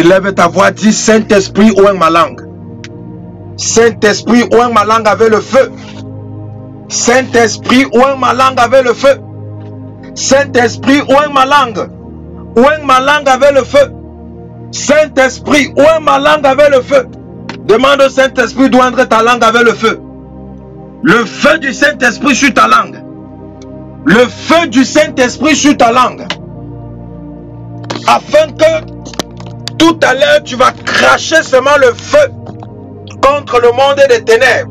Élève ta voix, dis Saint-Esprit, ouin ma langue. Saint-Esprit, ouin ma langue avec le feu. Saint-Esprit, ouin ma langue avec le feu. Saint-Esprit, ouin ma langue. Ouin ma langue avec le feu. Saint-Esprit, ouin ma langue avec le feu. Demande au Saint-Esprit d'oindre ta langue avec le feu. Le feu du Saint-Esprit sur ta langue. Le feu du Saint-Esprit sur ta langue. Afin que tout à l'heure tu vas cracher seulement le feu contre le monde des ténèbres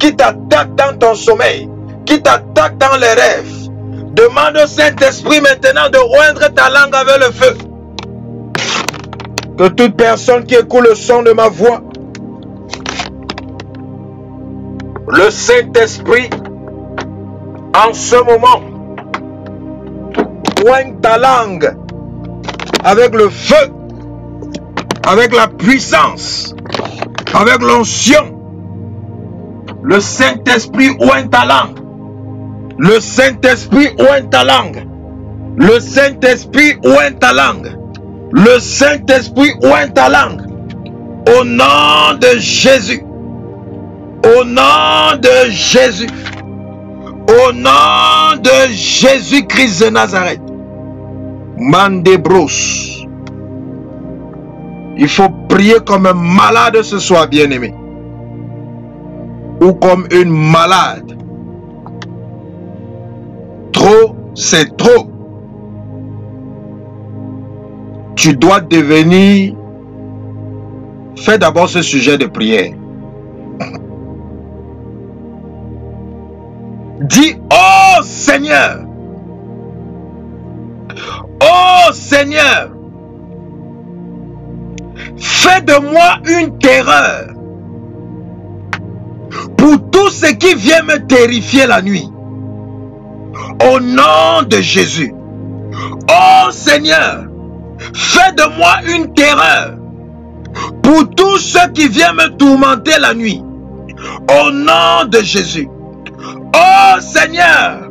qui t'attaque dans ton sommeil, qui t'attaque dans les rêves. Demande au Saint-Esprit maintenant de oindre ta langue avec le feu. Que toute personne qui écoute le son de ma voix, le Saint-Esprit, en ce moment, oigne ta langue avec le feu, avec la puissance, avec l'onction. Le Saint-Esprit oigne ta langue. Le Saint-Esprit oigne ta langue. Le Saint-Esprit oigne ta langue. Le Saint-Esprit oigne ta langue. Au nom de Jésus. Au nom de Jésus. Au nom de Jésus-Christ de Nazareth. Mandebros. Il faut prier comme un malade ce soir, bien-aimé. Ou comme une malade. Trop, c'est trop. Tu dois devenir... Fais d'abord ce sujet de prière. Dis, oh Seigneur, oh Seigneur, fais de moi une terreur pour tout ce qui vient me terrifier la nuit. Au nom de Jésus. Oh Seigneur, fais de moi une terreur pour tout ce qui vient me tourmenter la nuit. Au nom de Jésus. Oh Seigneur,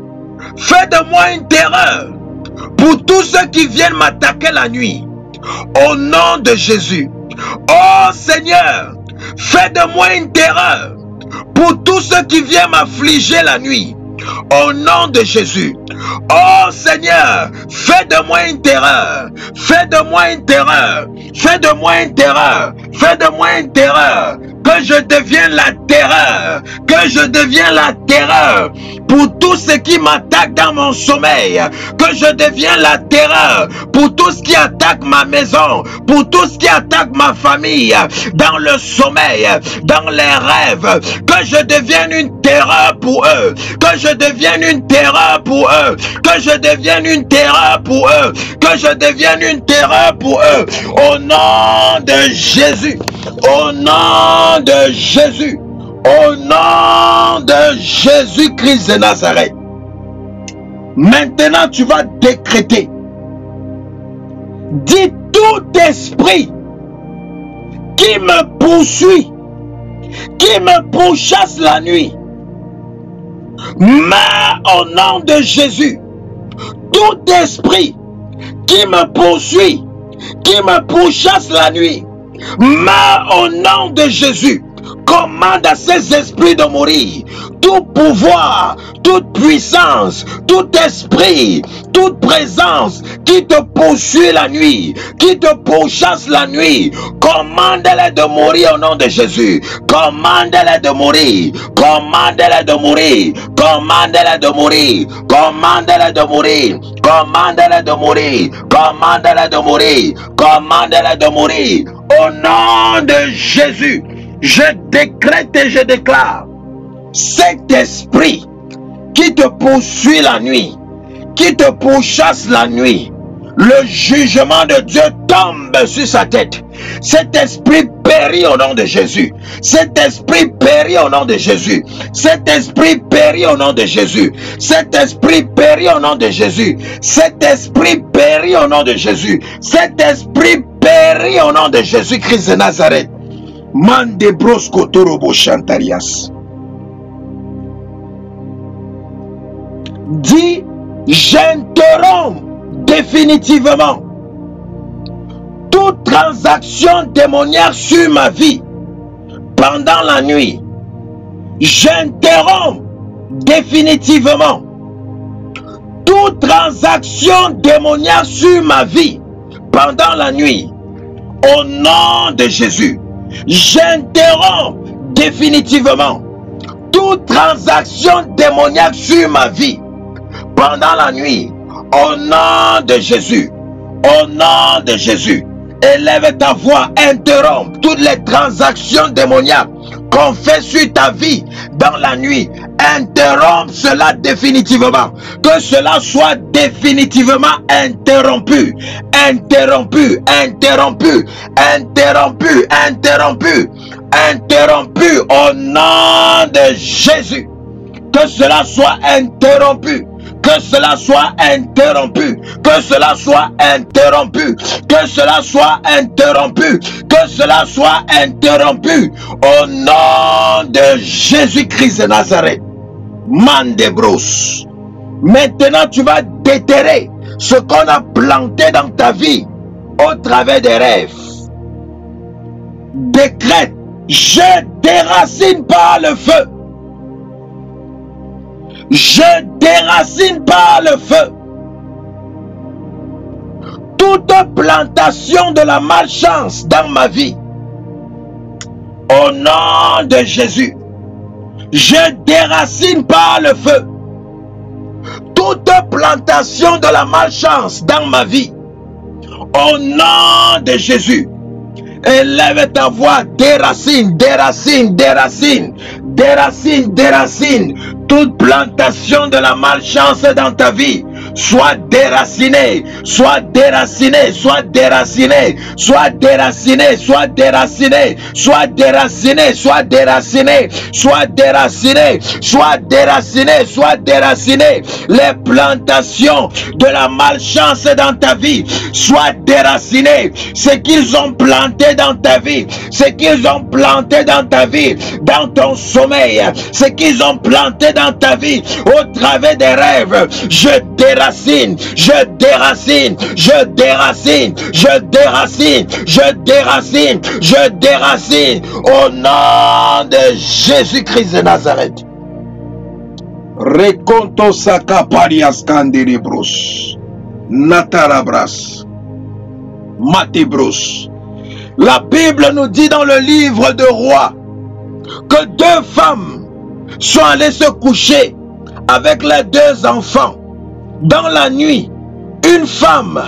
fais de moi une terreur pour tous ceux qui viennent m'attaquer la nuit. Au nom de Jésus. Oh Seigneur, fais de moi une terreur pour tous ceux qui viennent m'affliger la nuit. Au nom de Jésus. Oh Seigneur, fais de moi une terreur. Fais de moi une terreur. Fais de moi une terreur. Fais de moi une terreur. Que je devienne la terreur. Que je devienne la terreur pour tout ce qui m'attaque dans mon sommeil. Que je devienne la terreur pour tout ce qui attaque ma maison. Pour tout ce qui attaque ma famille. Dans le sommeil. Dans les rêves. Que je devienne une terreur pour eux. Que je devienne une terreur pour eux. Que je devienne une terreur pour eux. Que je devienne une terreur pour eux. Au nom de Jésus. Au nom de Jésus. Au nom de Jésus-Christ de Nazareth. Maintenant, tu vas décréter. Dis tout esprit qui me poursuit, qui me pourchasse la nuit, mais au nom de Jésus, tout esprit qui me poursuit, qui me pourchasse la nuit, mais au nom de Jésus, commande à ces esprits de mourir. Tout pouvoir, toute puissance, tout esprit, toute présence qui te poursuit la nuit, qui te pourchasse la nuit, commande-les de mourir au nom de Jésus. Commande-les de mourir. Commande-les de mourir. Commande-les de mourir. Commande-les de mourir. Commande-les de mourir. Commande-les de mourir. Commande-les de mourir. Au nom de Jésus je décrète et je déclare, cet esprit qui te poursuit la nuit, qui te pourchasse la nuit, le jugement de Dieu tombe sur sa tête. Cet esprit périt au nom de Jésus. Cet esprit périt au nom de Jésus. Cet esprit périt au nom de Jésus. Cet esprit périt au nom de Jésus. Cet esprit périt au nom de Jésus. Cet esprit périt au nom de Jésus-Christ de Nazareth. Mande torobo chantarias. Dis, j'interromps définitivement tout transaction démoniaque sur ma vie pendant la nuit, j'interromps définitivement toute transaction démoniaque sur ma vie pendant la nuit. Au nom de Jésus, j'interromps définitivement toute transaction démoniaque sur ma vie pendant la nuit. Au nom de Jésus, au nom de Jésus, élève ta voix, interromps toutes les transactions démoniaques qu'on fait sur ta vie dans la nuit. Interromps cela définitivement. Que cela soit définitivement interrompu. Interrompu, interrompu, interrompu, interrompu, interrompu au nom de Jésus. Que cela soit interrompu que cela soit interrompu, que cela soit interrompu, que cela soit interrompu, que cela soit interrompu au nom de Jésus-Christ de Nazareth. Mandebros. Maintenant, tu vas déterrer ce qu'on a planté dans ta vie au travers des rêves. Décrète, je déracine par le feu je déracine par le feu toute plantation de la malchance dans ma vie. Au nom de Jésus, je déracine par le feu toute plantation de la malchance dans ma vie. Au nom de Jésus, élève ta voix, déracine, déracine, déracine, déracine, déracine toute plantation de la malchance dans ta vie soit déracinée, soit déracinée, soit déracinée, soit déracinée, soit déracinée, soit déracinée, soit déracinée, soit déracinée, soit déracinée, soit déracinée. Les plantations de la malchance dans ta vie soient déracinées. Ce qu'ils ont planté dans ta vie, ce qu'ils ont planté dans ta vie, dans ton sommeil, ce qu'ils ont planté dans ta vie au travers des rêves, je déracine, je déracine, je déracine, je déracine, je déracine, je déracine au nom de Jésus-Christ de Nazareth. Reconto sakaparias candelibros. Natarabras. Matibros. La Bible nous dit dans le livre de Rois que deux femmes sont allées se coucher avec les deux enfants dans la nuit. Une femme,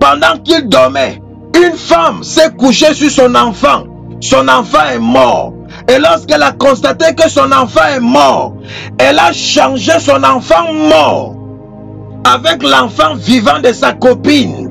pendant qu'il dormait, une femme s'est couchée sur son enfant. Son enfant est mort. Et lorsqu'elle a constaté que son enfant est mort, elle a changé son enfant mort avec l'enfant vivant de sa copine.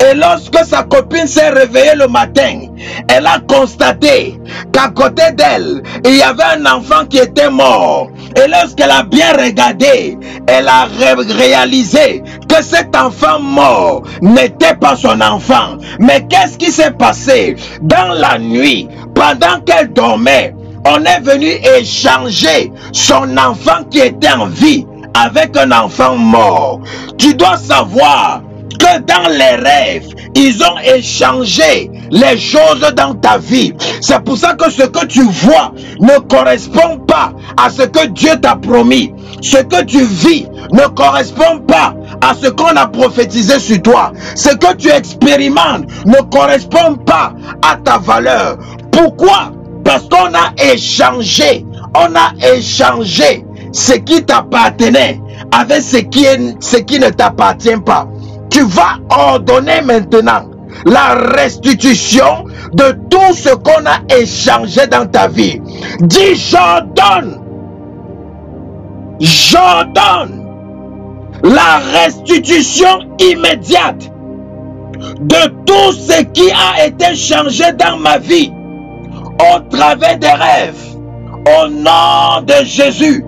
Et lorsque sa copine s'est réveillée le matin, elle a constaté qu'à côté d'elle, il y avait un enfant qui était mort. Et lorsqu'elle a bien regardé, elle a réalisé que cet enfant mort n'était pas son enfant. Mais qu'est-ce qui s'est passé? Dans la nuit, pendant qu'elle dormait on est venu échanger son enfant qui était en vie avec un enfant mort. Tu dois savoir que dans les rêves, ils ont échangé les choses dans ta vie. C'est pour ça que ce que tu vois ne correspond pas à ce que Dieu t'a promis. Ce que tu vis ne correspond pas à ce qu'on a prophétisé sur toi. Ce que tu expérimentes ne correspond pas à ta valeur. Pourquoi? Parce qu'on a échangé, on a échangé ce qui t'appartenait avec ce qui, ce qui ne t'appartient pas tu vas ordonner maintenant la restitution de tout ce qu'on a échangé dans ta vie. Dis, j'ordonne, j'ordonne la restitution immédiate de tout ce qui a été changé dans ma vie au travers des rêves. Au nom de Jésus,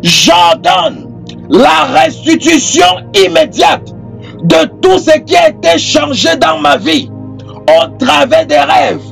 j'ordonne la restitution immédiate de tout ce qui a été changé dans ma vie au travers des rêves.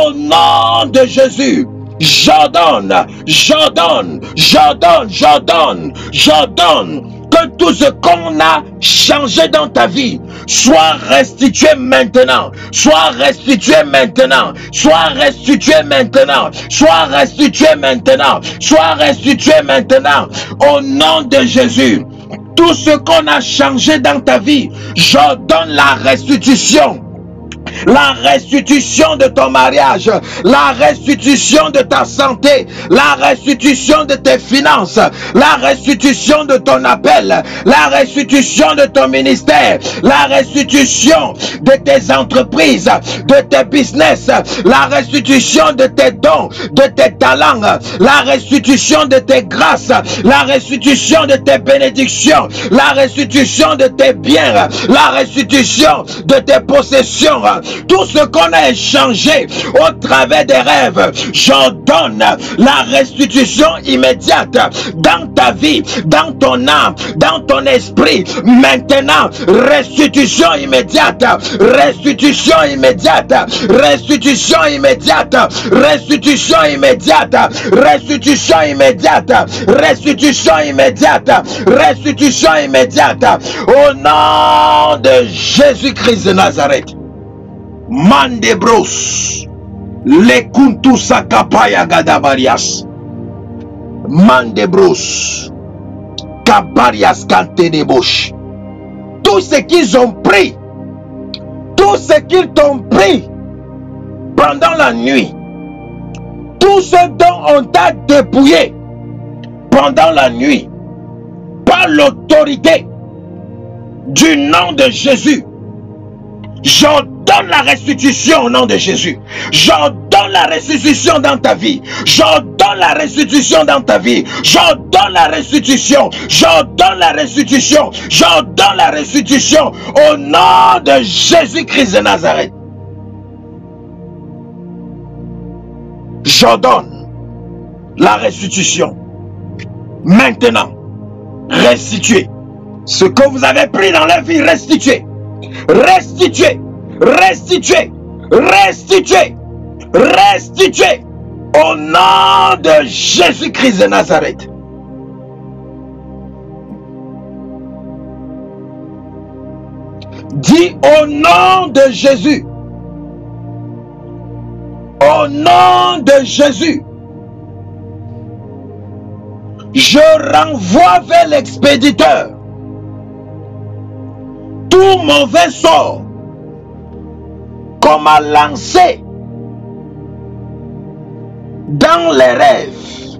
Au nom de Jésus, j'ordonne, j'ordonne, j'ordonne, j'ordonne, j'ordonne que tout ce qu'on a changé dans ta vie soit restitué maintenant, soit restitué maintenant, soit restitué maintenant, soit restitué maintenant, soit restitué maintenant, au nom de Jésus. Tout ce qu'on a changé dans ta vie, je donne la restitution la restitution de ton mariage, la restitution de ta santé, la restitution de tes finances, la restitution de ton appel, la restitution de ton ministère, la restitution de tes entreprises, de tes business, la restitution de tes dons, de tes talents, la restitution de tes grâces, la restitution de tes bénédictions, la restitution de tes biens, la restitution de tes possessions, tout ce qu'on a échangé au travers des rêves, j'en donne la restitution immédiate dans ta vie, dans ton âme, dans ton esprit. Maintenant, restitution immédiate, restitution immédiate, restitution immédiate, restitution immédiate, restitution immédiate, restitution immédiate, restitution immédiate, au nom de Jésus-Christ de Nazareth. Mandebros. Lekuntu sakapaya gadabarias. Mandebros. Kabarias kantenebosh. Tout ce qu'ils ont pris, tout ce qu'ils t'ont pris pendant la nuit, tout ce dont on t'a dépouillé pendant la nuit, par l'autorité du nom de Jésus, la restitution au nom de Jésus. J'ordonne la restitution dans ta vie. J'ordonne la restitution dans ta vie. J'ordonne la restitution. J'ordonne la restitution. J'ordonne la restitution au nom de Jésus-Christ de Nazareth. J'ordonne la restitution. Maintenant, restituez. Ce que vous avez pris dans la vie, restituez restituer, restituer, restituer, restituer au nom de Jésus-Christ de Nazareth. Dis au nom de Jésus. Au nom de Jésus. Je renvoie vers l'expéditeur tout mauvais sort qu'on m'a lancé dans les rêves.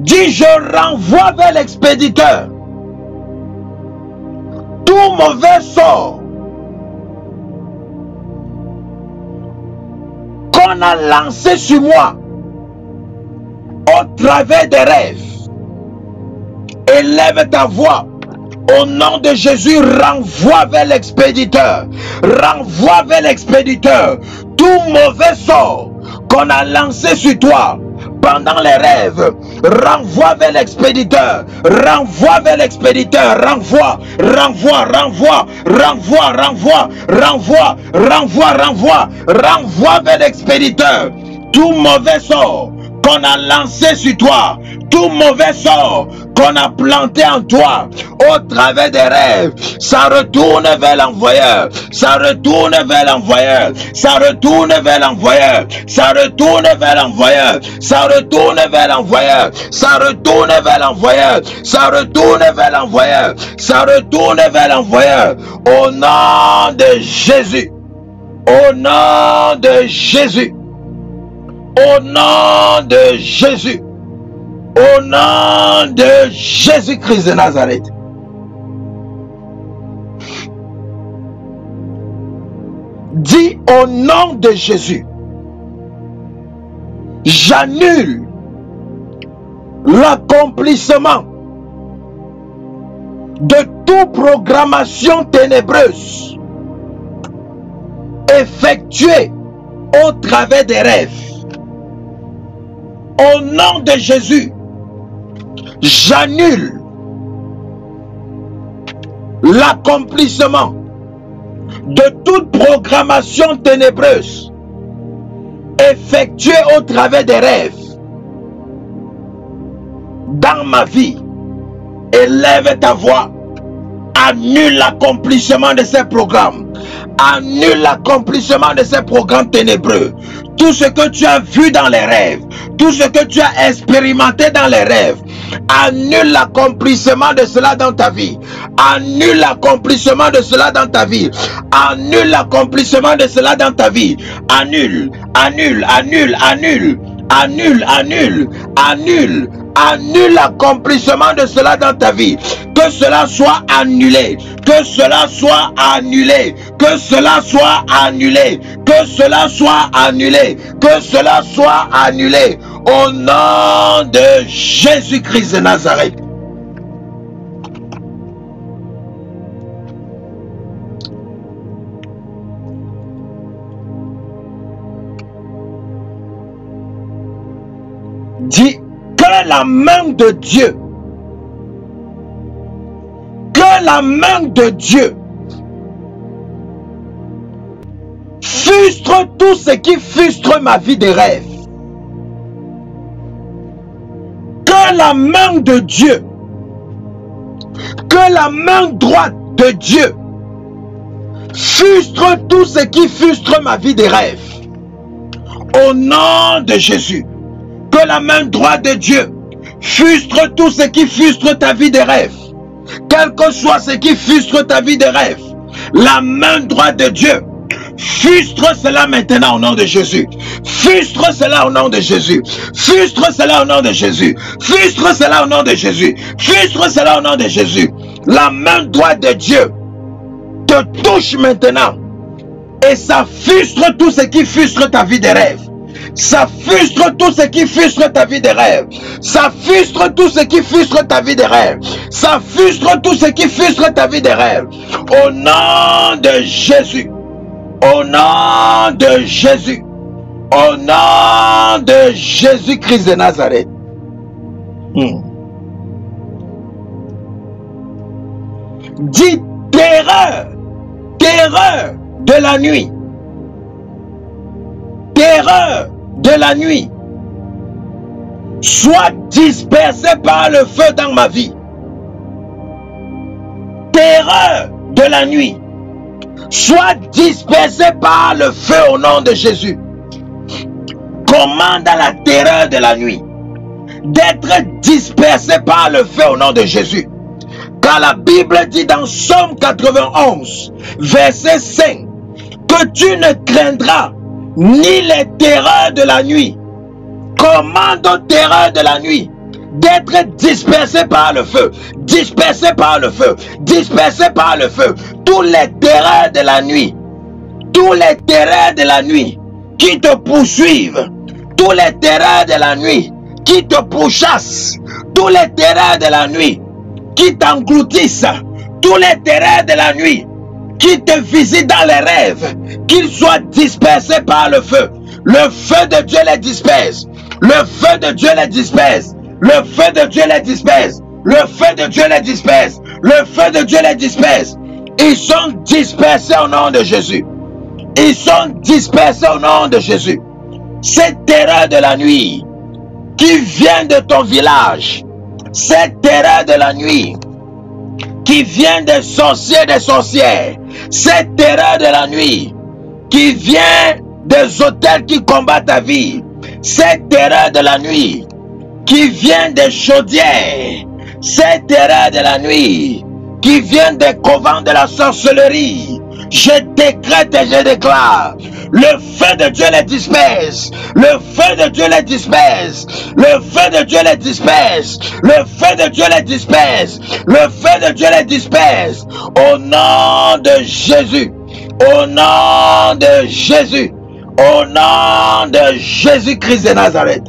Dis, je renvoie vers l'expéditeur tout mauvais sort qu'on a lancé sur moi au travers des rêves. Élève ta voix au nom de Jésus, renvoie vers l'expéditeur. Renvoie vers l'expéditeur tout mauvais sort qu'on a lancé sur toi pendant les rêves. Renvoie vers l'expéditeur. Renvoie vers l'expéditeur. Renvoie, renvoie, renvoie, renvoie, renvoie, renvoie, renvoie, renvoie, renvoie vers l'expéditeur. Tout mauvais sort qu'on a lancé sur toi, tout mauvais sort qu'on a planté en toi au travers des rêves, ça retourne vers l'envoyeur, ça retourne vers l'envoyeur, ça retourne vers l'envoyeur, ça retourne vers l'envoyeur, ça retourne vers l'envoyeur, ça retourne vers l'envoyeur, ça retourne vers l'envoyeur, ça retourne vers l'envoyeur, au nom de Jésus, au nom de Jésus. Au nom de Jésus. Au nom de Jésus-Christ de Nazareth. Dis au nom de Jésus. J'annule l'accomplissement de toute programmation ténébreuse effectuée au travers des rêves au nom de Jésus, j'annule l'accomplissement de toute programmation ténébreuse effectuée au travers des rêves dans ma vie, élève ta voix. Annule l'accomplissement de ces programmes. Annule l'accomplissement de ces programmes ténébreux. Tout ce que tu as vu dans les rêves, tout ce que tu as expérimenté dans les rêves, annule l'accomplissement de cela dans ta vie. Annule l'accomplissement de cela dans ta vie. Annule l'accomplissement de cela dans ta vie. Annule, annule, annule, annule, annule, annule, annule, annule l'accomplissement de cela dans ta vie. Que cela soit annulé. Que cela soit annulé. Que cela soit annulé. Que cela soit annulé. Que cela soit annulé. Au nom de Jésus-Christ de Nazareth. Dis la main de Dieu, que la main de Dieu frustre tout ce qui frustre ma vie de rêve. Que la main de Dieu, que la main droite de Dieu frustre tout ce qui frustre ma vie de rêve. Au nom de Jésus la main droite de Dieu frustre tout ce qui frustre ta vie de rêve. Quel que soit ce qui frustre ta vie de rêve, la main droite de Dieu frustre cela maintenant au nom de Jésus. Frustre cela au nom de Jésus. Frustre cela au nom de Jésus. Frustre cela au nom de Jésus. Frustre cela au nom de Jésus. La main droite de Dieu te touche maintenant et ça frustre tout ce qui frustre ta vie de rêve. Ça frustre tout ce qui frustre ta vie de rêve. Ça frustre tout ce qui frustre ta vie de rêve. Ça frustre tout ce qui frustre ta vie de rêve. Au nom de Jésus. Au nom de Jésus. Au nom de Jésus-Christ de Nazareth. Hmm. Dis terreur, terreur de la nuit, terreur de la nuit soit dispersé par le feu dans ma vie. Terreur de la nuit soit dispersé par le feu au nom de Jésus. Commande à la terreur de la nuit d'être dispersé par le feu au nom de Jésus. Car la Bible dit dans Somme 91, verset 5, que tu ne craindras ni les terreurs de la nuit. Commande aux terreurs de la nuit. D'être dispersés par le feu, dispersés par le feu, dispersés par le feu. Tous les terreurs de la nuit, tous les terreurs de la nuit qui te poursuivent, tous les terreurs de la nuit qui te pourchassent, tous les terreurs de la nuit qui t'engloutissent, tous les terreurs de la nuit qui te visitent dans les rêves, qu'ils soient dispersés par le feu. Le feu de Dieu les disperse. Le feu de Dieu les disperse. Le feu de Dieu les disperse. Le feu de Dieu les disperse. Le feu de Dieu les disperse. Ils sont dispersés au nom de Jésus. Ils sont dispersés au nom de Jésus. Cette terreur de la nuit qui vient de ton village, cette terreur de la nuit qui vient des sorciers des sorcières, cette terreur de la nuit qui vient des hôtels qui combattent ta vie, cette terreur de la nuit qui vient des chaudières, cette terreur de la nuit qui vient des couvents de la sorcellerie, je décrète et je déclare, le feu de Dieu les disperse, le feu de Dieu les disperse, le feu de Dieu les disperse, le feu de Dieu les disperse, le feu de Dieu les disperse, au nom de Jésus, au nom de Jésus, au nom de Jésus-Christ de Nazareth.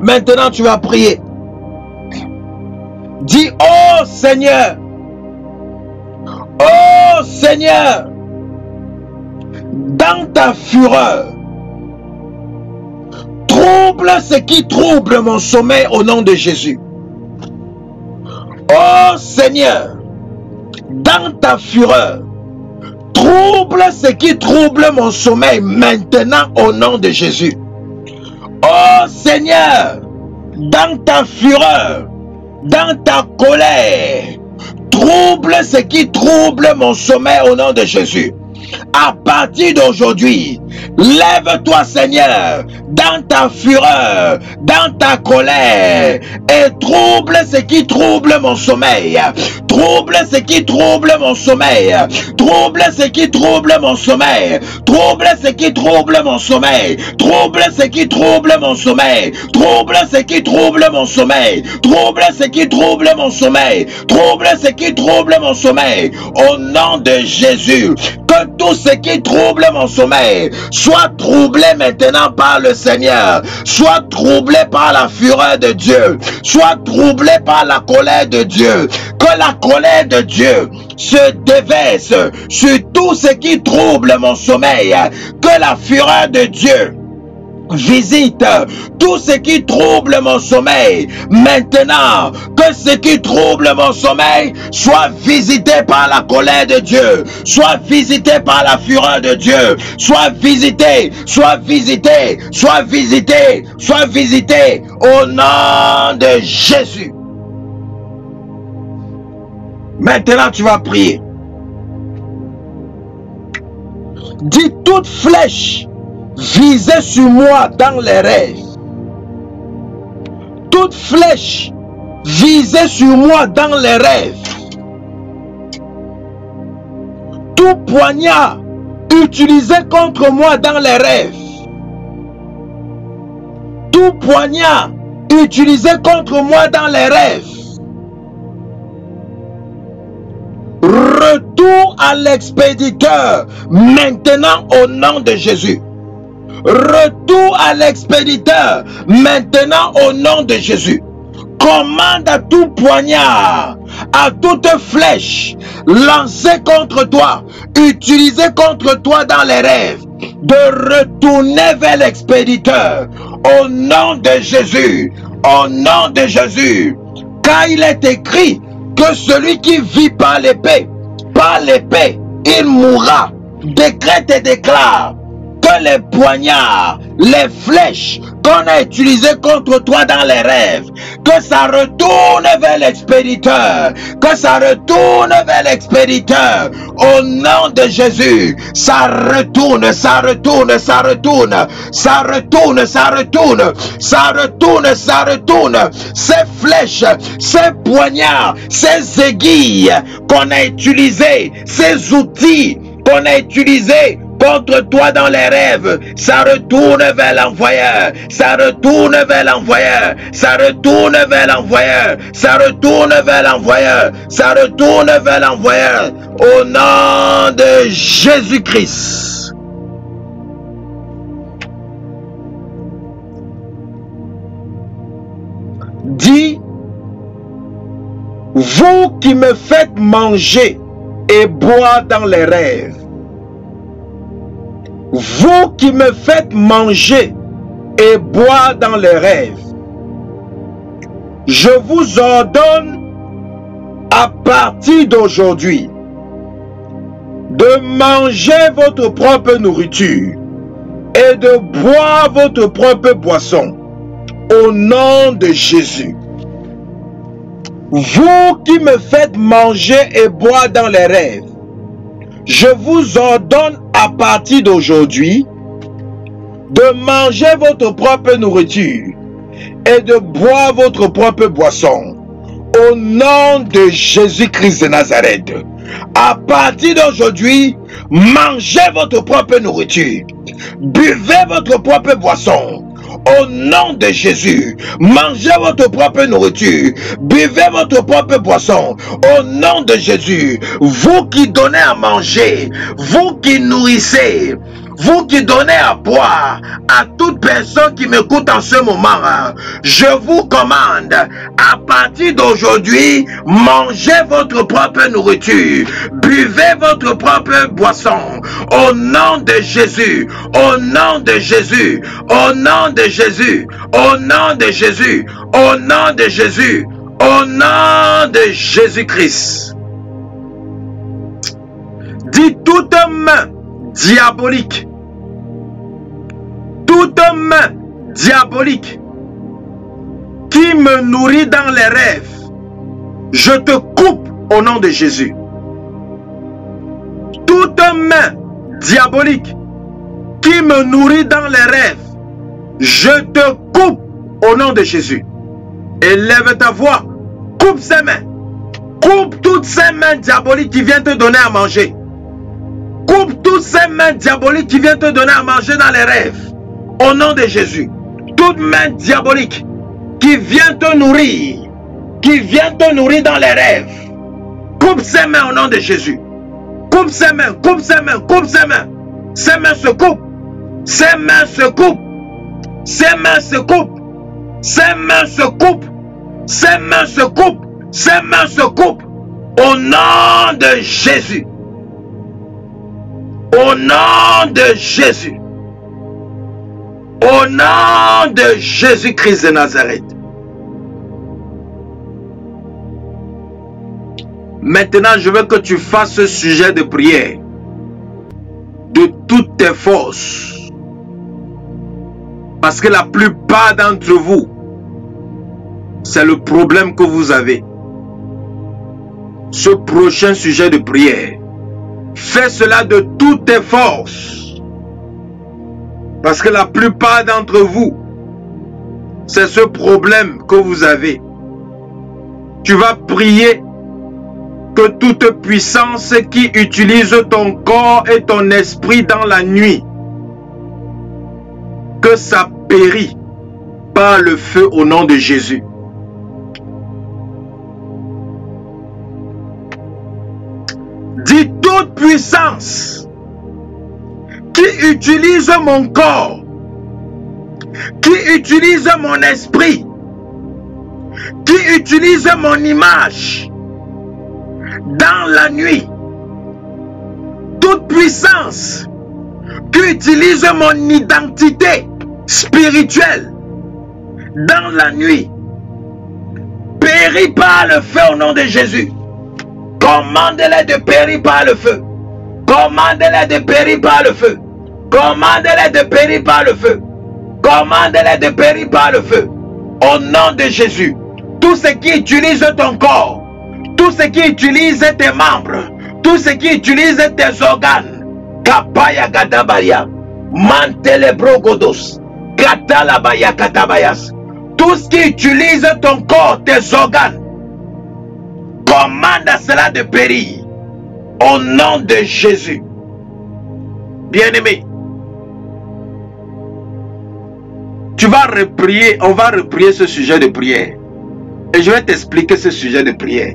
Maintenant, tu vas prier. Dis, oh Seigneur, oh Seigneur, dans ta fureur, trouble ce qui trouble mon sommeil au nom de Jésus. Oh Seigneur, dans ta fureur, trouble ce qui trouble mon sommeil maintenant au nom de Jésus. Oh Seigneur, dans ta fureur, dans ta colère, trouble ce qui trouble mon sommeil au nom de Jésus. À partir d'aujourd'hui, lève-toi Seigneur dans ta fureur, dans ta colère et trouble ce qui trouble mon sommeil. Trouble ce qui trouble mon sommeil. Trouble ce qui trouble mon sommeil. Trouble ce qui trouble mon sommeil. Trouble ce qui trouble mon sommeil. Trouble ce qui trouble mon sommeil. Trouble ce qui trouble mon sommeil. Trouble ce qui trouble mon sommeil. Au nom de Jésus, que tout ce qui trouble mon sommeil soit troublé maintenant par le Seigneur, soit troublé par la fureur de Dieu, soit troublé par la colère de Dieu, que la colère de Dieu se déverse sur tout ce qui trouble mon sommeil, que la fureur de Dieu visite tout ce qui trouble mon sommeil. Maintenant, que ce qui trouble mon sommeil soit visité par la colère de Dieu, soit visité par la fureur de Dieu, soit visité, soit visité, soit visité, soit visité au nom de Jésus. Maintenant, tu vas prier. Dis toute flèche visez sur moi dans les rêves. Toute flèche visez sur moi dans les rêves. Tout poignard utilisé contre moi dans les rêves. Tout poignard utilisé contre moi dans les rêves. Retour à l'expéditeur maintenant au nom de Jésus. Retour à l'expéditeur maintenant au nom de Jésus. Commande à tout poignard, à toute flèche lancée contre toi, utilisée contre toi dans les rêves, de retourner vers l'expéditeur au nom de Jésus. Au nom de Jésus. Car il est écrit que celui qui vit par l'épée, par l'épée, il mourra. Décrète et déclare les poignards, les flèches qu'on a utilisées contre toi dans les rêves, que ça retourne vers l'expéditeur, que ça retourne vers l'expéditeur. Au nom de Jésus, ça retourne, ça retourne, ça retourne, ça retourne, ça retourne, ça retourne, ça retourne. Ces flèches, ces poignards, ces aiguilles qu'on a utilisées, ces outils qu'on a utilisés contre toi dans les rêves, ça retourne vers l'envoyeur, ça retourne vers l'envoyeur, ça retourne vers l'envoyeur, ça retourne vers l'envoyeur, ça retourne vers l'envoyeur, au nom de Jésus-Christ. Dis, vous qui me faites manger et boire dans les rêves, vous qui me faites manger et boire dans les rêves, je vous ordonne à partir d'aujourd'hui de manger votre propre nourriture et de boire votre propre boisson au nom de Jésus. Vous qui me faites manger et boire dans les rêves, je vous ordonne à partir d'aujourd'hui de manger votre propre nourriture et de boire votre propre boisson au nom de Jésus-Christ de Nazareth. À partir d'aujourd'hui, mangez votre propre nourriture, buvez votre propre boisson au nom de Jésus, mangez votre propre nourriture, buvez votre propre boisson. Au nom de Jésus, vous qui donnez à manger, vous qui nourrissez, vous qui donnez à boire à toute personne qui m'écoute en ce moment, je vous commande, à partir d'aujourd'hui, mangez votre propre nourriture, buvez votre propre boisson, au nom de Jésus, au nom de Jésus, au nom de Jésus, au nom de Jésus, au nom de Jésus, au nom de Jésus-Christ. Dis toute main diabolique toute main diabolique qui me nourrit dans les rêves, je te coupe au nom de Jésus. Toute main diabolique qui me nourrit dans les rêves, je te coupe au nom de Jésus. Élève ta voix, coupe ces mains. Coupe toutes ces mains diaboliques qui viennent te donner à manger. Coupe toutes ces mains diaboliques qui viennent te donner à manger dans les rêves. Au nom de Jésus. Toute main diabolique qui vient te nourrir, qui vient te nourrir dans les rêves. Coupe ces mains au nom de Jésus. Coupe ses mains, coupe ses mains, coupe ses mains. Ses mains se coupent. Ses mains se coupent. Ses mains se coupent. Ses mains se coupent. Ses mains se coupent. Ses mains se coupent. Au nom de Jésus. Au nom de Jésus. Au nom de Jésus-Christ de Nazareth. Maintenant, je veux que tu fasses ce sujet de prière de toutes tes forces. Parce que la plupart d'entre vous, c'est le problème que vous avez. Ce prochain sujet de prière, fais cela de toutes tes forces. Parce que la plupart d'entre vous, c'est ce problème que vous avez. Tu vas prier que toute puissance qui utilise ton corps et ton esprit dans la nuit, que ça périt par le feu au nom de Jésus. Dis toute puissance qui utilise mon corps, qui utilise mon esprit, qui utilise mon image dans la nuit. Toute puissance qui utilise mon identité spirituelle dans la nuit périt par le feu au nom de Jésus. Commandez-les de périr par le feu. Commandez-les de périr par le feu. Commandez-les de périr par le feu. Commandez-les de périr par le feu. Au nom de Jésus. Tout ce qui utilise ton corps, tout ce qui utilise tes membres, tout ce qui utilise tes organes, Kapaya Gadabaria, Katalabaya Katabayas, tout ce qui utilise ton corps, tes organes, commande à cela de périr au nom de Jésus. Bien-aimé, tu vas reprier, on va reprier ce sujet de prière. Et je vais t'expliquer ce sujet de prière.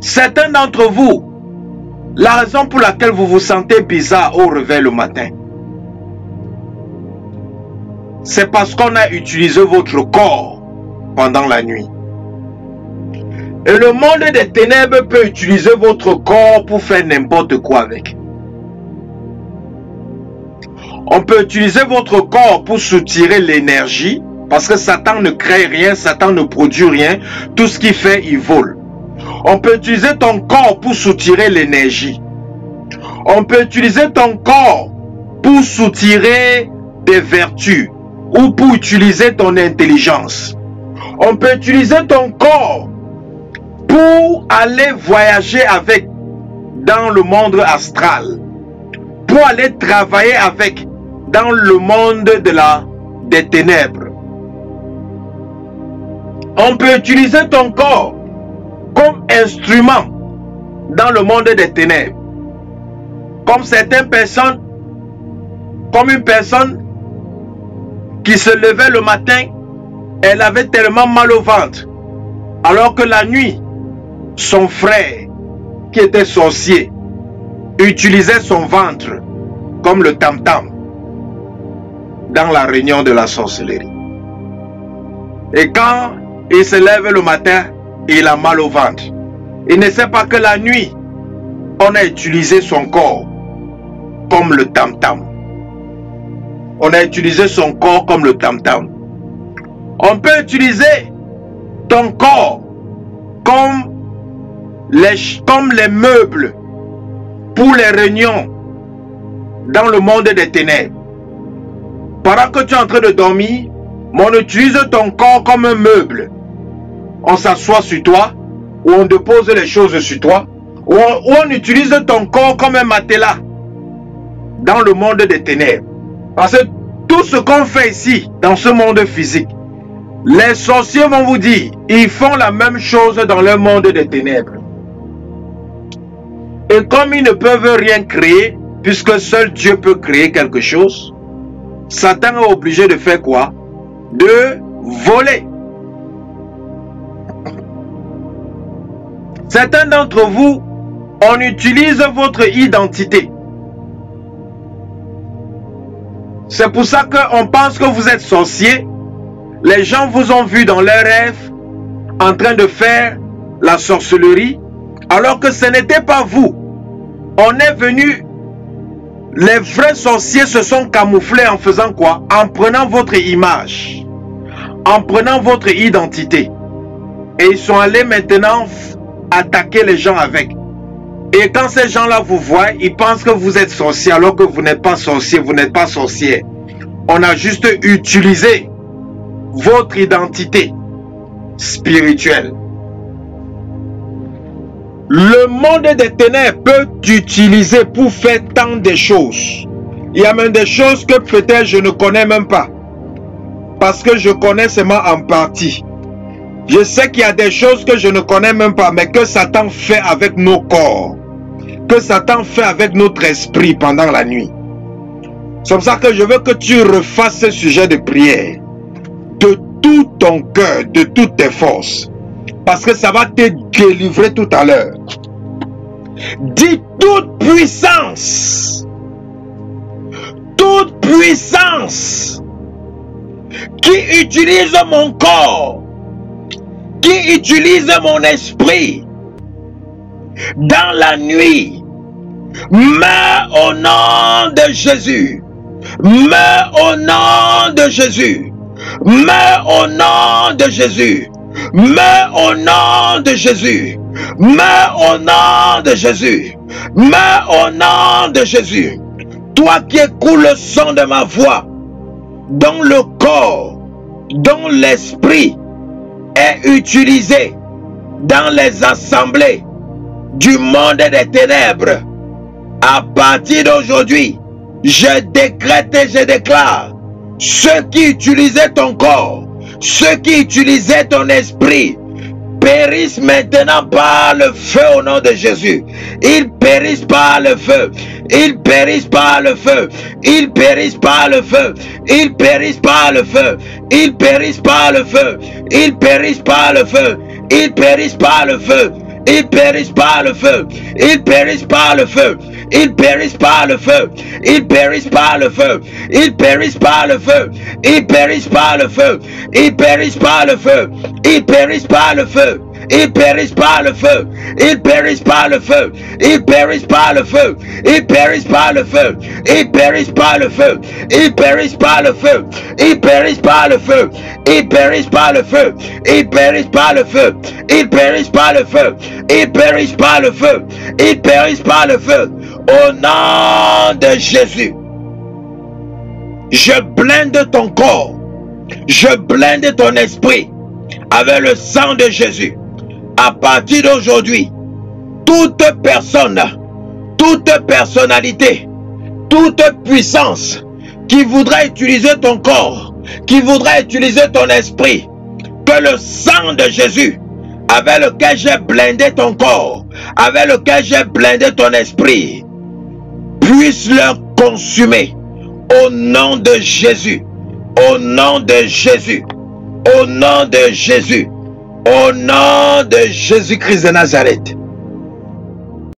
Certains d'entre vous, la raison pour laquelle vous vous sentez bizarre au réveil le matin, c'est parce qu'on a utilisé votre corps pendant la nuit. Et le monde des ténèbres peut utiliser votre corps pour faire n'importe quoi avec. On peut utiliser votre corps pour soutirer l'énergie, parce que Satan ne crée rien, Satan ne produit rien. Tout ce qu'il fait, il vole. On peut utiliser ton corps pour soutirer l'énergie. On peut utiliser ton corps pour soutirer des vertus ou pour utiliser ton intelligence. On peut utiliser ton corps pour aller voyager avec dans le monde astral, pour aller travailler avec dans le monde de la, des ténèbres. On peut utiliser ton corps comme instrument dans le monde des ténèbres. Comme certaines personnes, comme une personne se levait le matin, elle avait tellement mal au ventre. Alors que la nuit, son frère, qui était sorcier, utilisait son ventre comme le tam-tam dans la réunion de la sorcellerie. Et quand il se lève le matin, il a mal au ventre. Il ne sait pas que la nuit, on a utilisé son corps comme le tam-tam. On a utilisé son corps comme le tam-tam. On peut utiliser ton corps comme les, comme les meubles pour les réunions dans le monde des ténèbres. Pendant que tu es en train de dormir, on utilise ton corps comme un meuble. On s'assoit sur toi, ou on dépose les choses sur toi, ou on, utilise ton corps comme un matelas dans le monde des ténèbres. Parce que tout ce qu'on fait ici, dans ce monde physique, les sorciers vont vous dire, ils font la même chose dans le monde des ténèbres. Et comme ils ne peuvent rien créer, puisque seul Dieu peut créer quelque chose, Satan est obligé de faire quoi? De voler. Certains d'entre vous, on utilise votre identité. C'est pour ça qu'on pense que vous êtes sorcier. Les gens vous ont vu dans leurs rêves en train de faire la sorcellerie, alors que ce n'était pas vous. On est venu, les vrais sorciers se sont camouflés en faisant quoi? En prenant votre image, en prenant votre identité. Et ils sont allés maintenant attaquer les gens avec. Et quand ces gens-là vous voient, ils pensent que vous êtes sorcier alors que vous n'êtes pas sorcier, vous n'êtes pas sorcier. On a juste utilisé votre identité spirituelle. Le monde des ténèbres peut t'utiliser pour faire tant de choses. Il y a même des choses que peut-être je ne connais même pas. Parce que je connais seulement en partie. Je sais qu'il y a des choses que je ne connais même pas, mais que Satan fait avec nos corps. Que Satan fait avec notre esprit pendant la nuit. C'est pour ça que je veux que tu refasses ce sujet de prière. De tout ton cœur, de toutes tes forces. Parce que ça va te délivrer tout à l'heure. Dis toute puissance. Toute puissance qui utilise mon corps qui utilise mon esprit dans la nuit, meurs au nom de Jésus. Meurs au nom de Jésus. Meurs au nom de Jésus. Meurs au nom de Jésus. Meurs au nom de Jésus. Meurs au nom de Jésus. Toi qui écoutes le son de ma voix, dans le corps, dans l'esprit, est utilisé dans les assemblées du monde des ténèbres. À partir d'aujourd'hui, je décrète et je déclare, ceux qui utilisaient ton corps, ceux qui utilisaient ton esprit, périssent maintenant par le feu au nom de Jésus. Ils périssent par le feu. Ils périssent par le feu. Ils périssent par le feu. Ils périssent par le feu. Ils périssent par le feu. Ils périssent par le feu. Ils périssent par le feu. Ils périssent par le feu. Ils périssent par le feu. Ils périssent par le feu. Ils périssent par le feu. Ils périssent par le feu. Ils périssent par le feu. Ils périssent par le feu. Ils périssent par le feu. Ils périssent par le feu. Ils périssent par le feu. Ils périssent par le feu. Ils périssent par le feu. Ils périssent par le feu. Ils périssent par le feu. Ils périssent par le feu. Ils périssent par le feu. Ils périssent par le feu. Ils périssent par le feu. Ils périssent par le feu. Ils périssent par le feu. Au nom de Jésus. Je blinde ton corps. Je blinde ton esprit avec le sang de Jésus à partir d'aujourd'hui, toute personne, toute personnalité, toute puissance qui voudrait utiliser ton corps, qui voudrait utiliser ton esprit, que le sang de Jésus, avec lequel j'ai blindé ton corps, avec lequel j'ai blindé ton esprit, puisse leur consumer. Au nom de Jésus, au nom de Jésus, au nom de Jésus. Au nom de Jésus-Christ de Nazareth.